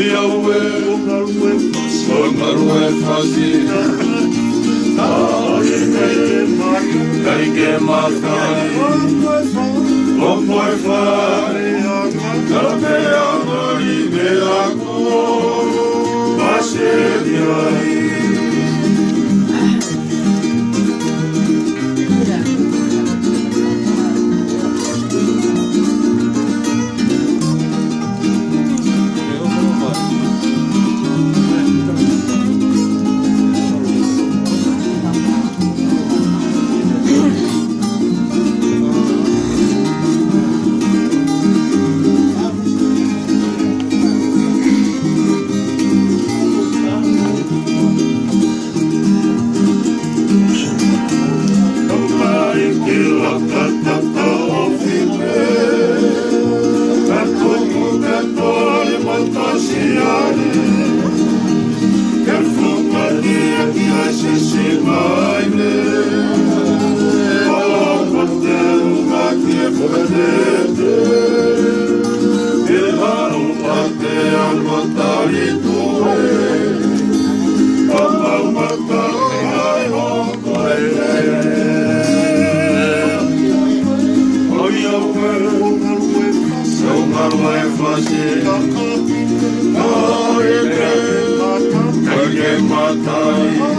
Oi au o maru e fazi Oi e me e maru Kai ke makai. O poe fare Kala pe a mari me a kua Pashe dia passé. Mon regret, regret matin.